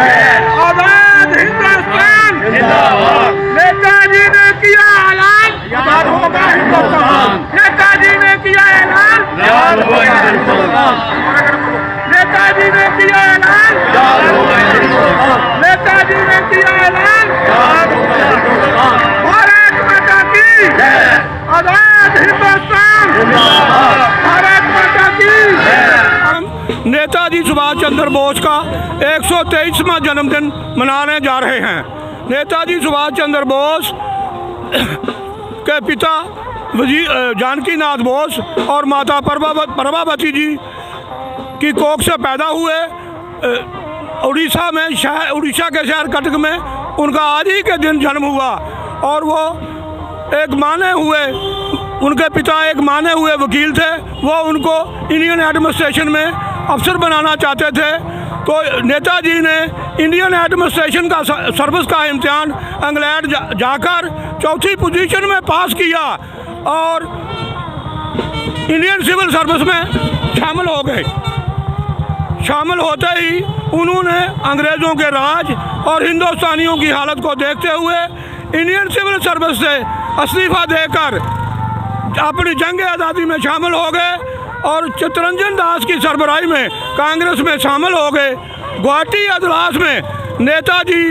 आज़ाद हिंदुस्तान चंद्र बोस का 123वां जन्मदिन मनाने जा रहे हैं। नेताजी सुभाष चंद्र बोस के पिता वजी जानकी नाथ बोस और माता प्रभा प्रभावती जी की कोख से पैदा हुए उड़ीसा में शहर, उड़ीसा के शहर कटक में उनका आज ही के दिन जन्म हुआ और वो एक माने हुए, उनके पिता एक माने हुए वकील थे। वो उनको इंडियन एडमिनिस्ट्रेशन में अफसर बनाना चाहते थे। तो नेताजी ने इंडियन एडमिनिस्ट्रेशन का सर्विस का इम्तहान इंग्लैंड जा, जाकर चौथी पोजीशन में पास किया और इंडियन सिविल सर्विस में शामिल हो गए। शामिल होते ही उन्होंने अंग्रेज़ों के राज और हिंदुस्तानियों की हालत को देखते हुए इंडियन सिविल सर्विस से इस्तीफा देकर अपनी जंग आज़ादी में शामिल हो गए। और चितरंजन दास की सरबराही में कांग्रेस में शामिल हो गए। गुवाहाटी अजलास में नेताजी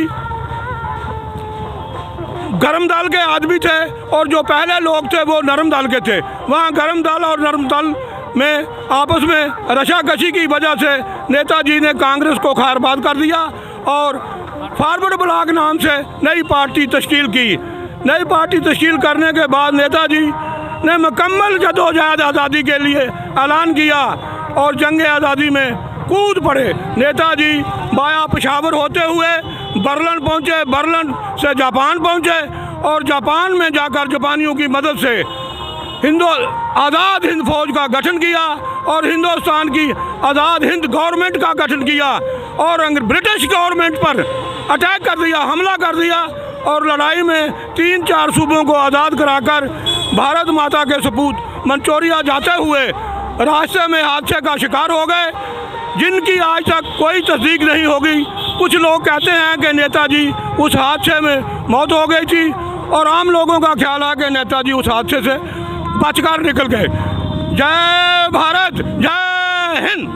गर्म दल के आदमी थे और जो पहले लोग थे वो नरम दल के थे। वहाँ गर्म दल और नरम दल में आपस में रशाकशी की वजह से नेताजी ने कांग्रेस को खारबाद कर दिया और फॉरवर्ड ब्लॉक नाम से नई पार्टी तश्कील की। नई पार्टी तश्कील करने के बाद नेताजी ने मुकम्मल जदोजहद आज़ादी के लिए ऐलान किया और जंग आज़ादी में कूद पड़े। नेताजी बाया पेशावर होते हुए बर्लन पहुँचे, बर्लन से जापान पहुँचे और जापान में जाकर जापानियों की मदद से हिंदो, आज़ाद हिंद फौज का गठन किया और हिंदुस्तान की आज़ाद हिंद गवर्नमेंट का गठन किया और ब्रिटिश गवर्नमेंट पर अटैक कर दिया, हमला कर दिया और लड़ाई में तीन चार सूबों को आज़ाद कराकर भारत माता के सपूत मंचोरिया जाते हुए रास्ते में हादसे का शिकार हो गए, जिनकी आज तक कोई तस्दीक नहीं होगी। कुछ लोग कहते हैं कि नेताजी उस हादसे में मौत हो गई थी और आम लोगों का ख्याल है कि नेताजी उस हादसे से बचकर निकल गए। जय भारत, जय हिंद।